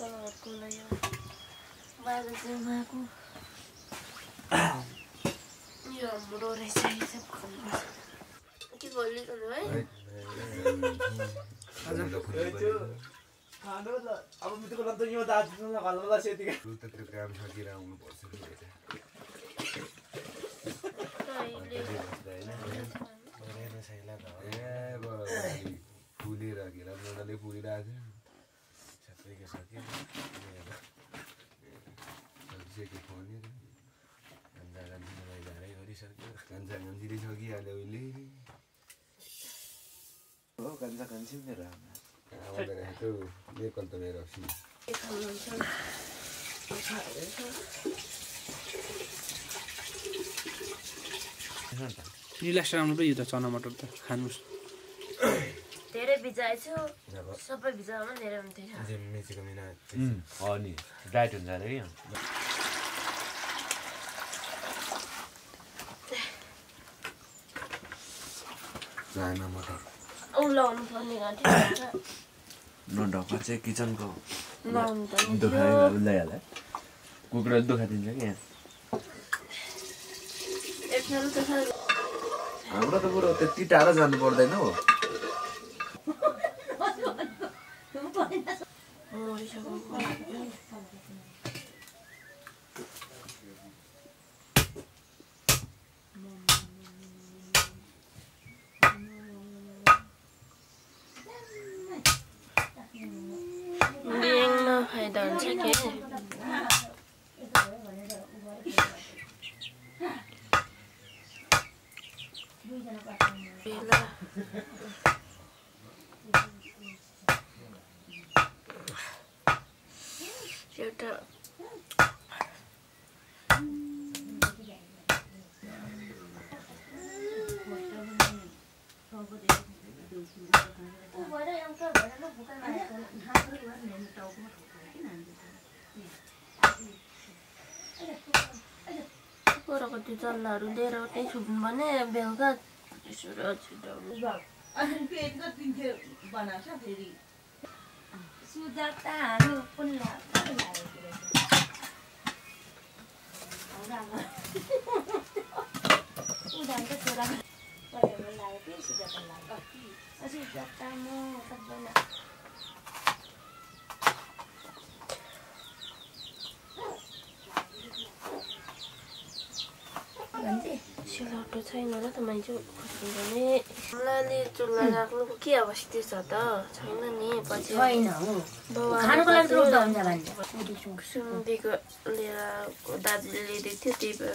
तलको यो बाजा चाहिँ उहाँको यो हाम्रो रहेछ सब खानुपर्छ के भोलिरहनु है अब मित्रको काम त रहेछ नेपाल त मेरो अस्ति के खानुहुन्छ रिल्याक्स राम्रो पो यो त चना मटर त खानुहोस् धेरै सबै हुन्थ्यो हो नि डाइट हुन्छ अरे कि चाना मटर नढक्का चाहिँ किचनको कुखुरा दुखा दिन्छ कि? हाम्रो त बरु त्यति टाढो जानु पर्दैन हो मरिसक्नु बिहान नखाइदा हुन्छ के बेला एउटा पोराको त्यो चल्लाहरू लिएर त्यहीँ छुट्नु भने बेलुका यसो छिटाउनु सुजाताहरू पुल्ला उनीहरूको छोरा सिलौटो छैन र त मैले खोज्नु मलाई चुल्हा राख्नुको के आवश्यकता छ त छैन नि पछि सुन्तीको लिएर दाजुले ल्याइदिएको थियो त्यही भएर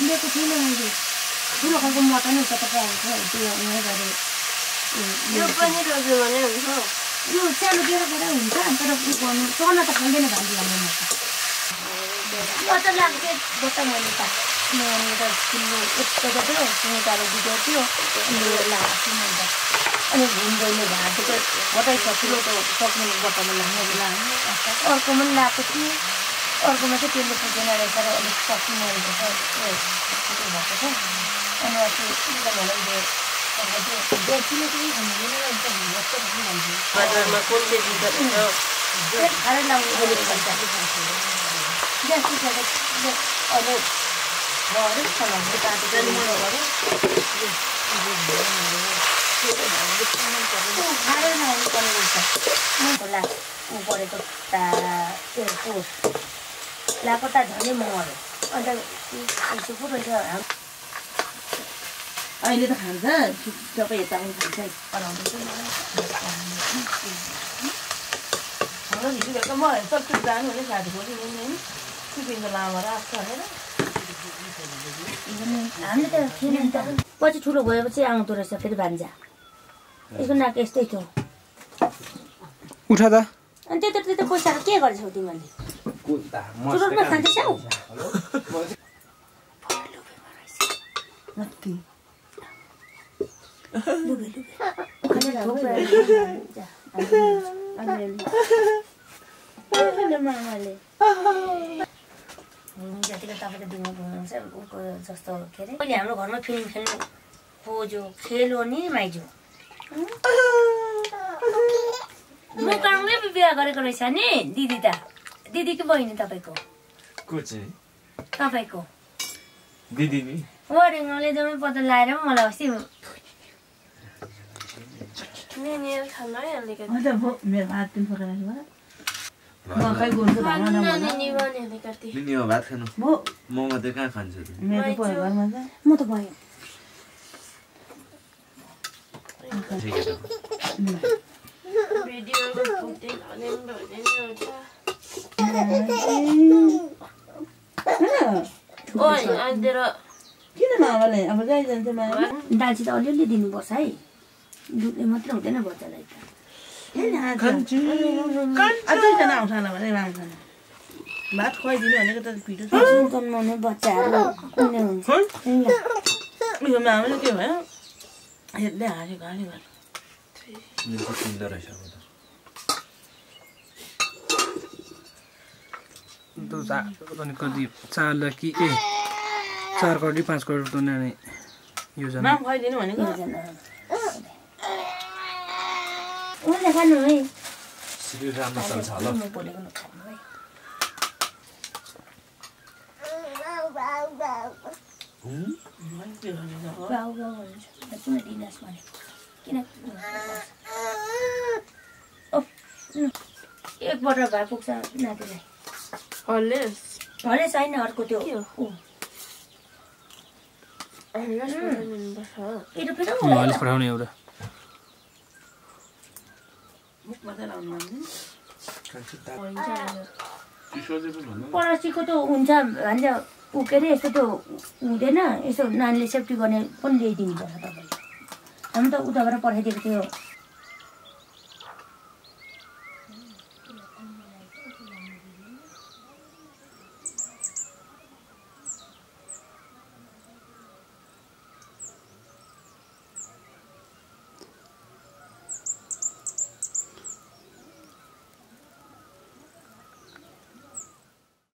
लिएको थिइनँ मैले ठुलो खालको मटन हुन्छ तपाईँहरूको त्यो उयो गरे यो पनि रोज्यो भने हुन्छ। यो सानो बेला बेला हुन्छ तर उयो गर्नु चना त खाँदैन भान्जी हाम्रो म त लाग्छ मैले यस्तो थियो अनि लाग्छ मैले भाँटेको बटाइ छ ठुलो त सक्ने बटामा लाग्ने बेला अर्कोमा पनि लगाएको थिएँ अर्कोमा चाहिँ त्यसले पुगेन रहेछ र अलिक सक्नु मरेको छ उयो त्यो भएको छ अनि अस्ति रहेछ लाउनु पर्ने रहेछ परेको ता त्यो पोस लाएको त झन् मऱ्यो अन्त रहेछ। हाम- अहिले त खान्छ सबै यता पनि खान्छ। हिजो बेलुका म सक्छु जानु भने साथीको नि सुपिङको लामा राख्छ भनेर। हामीले त थिएन नि त। पछि ठुलो भएपछि आउँदो रहेछ फेरि भान्जा। यसको नाक यस्तै थियो। उठा त अनि त्यत्रो त्यत्रो पैसाहरू के गरेछौ तिमीहरूले? कुन त चुरोटमा खाँदैछौ जतिको तपाईँले दिनु हुनुहुन्छ ऊको जस्तो के अरे अहिले हाम्रो घरमा फिल्म खेल्नु खोज्यो खेल हो नि माइजो। म कानुनले बिहा गरेको रहेछ नि दिदी त। दिदी कि बहिनी तपाईँको? को चाहिँ तपाईँको? दिदी नि वरिङले जम्मै पत्ता लगाएर मलाई अस्ति मात्रै कहाँ खान्छु त त त म त भयो। ठिकै किन मामाले अब गाई जान्छ मामा दालची त अलिअलि दिनुपर्छ है। दुधले मात्रै हुँदैन बच्चालाई त आउँछ होला भने भात खुवाइदिनु भनेको त छ जन्माउने बच्चाहरू उयो मामाले के भयो हेर्दै हाँस्यो गाली गर्यो मेरो त किन्दो रहेछ अब त तो चार अनि कति चार लाख कि ए चार करोड कि पाँच करोड त नानी योजना माम खुवाइदिनु भनेको उसले खानु है श्री राम्रो चल्छ होला म बोलेको नखानु है गाउँ गाउँ भन्छ किन दिनुहोस् भने किन ओफ, उम्, एकपल्ट भए पुग्छ नातिलाई हल्लेस भरे छैन अर्को त्यो के हो? ऊ, हल्लेस दिनुपर्छ पिरो पिरो ल, अलिक पठाउने एउटा मुखमा चाहिँ लाउनु मान्दैन परासीको त हुन्छ भन्छ ऊ के अरे यस्तो त्यो हुँदैन यसो नानीले सेफ्टी गर्ने पनि ल्याइदिनु पर्छ तपाईँले हामी त उताबाट पठाइदिएको थियो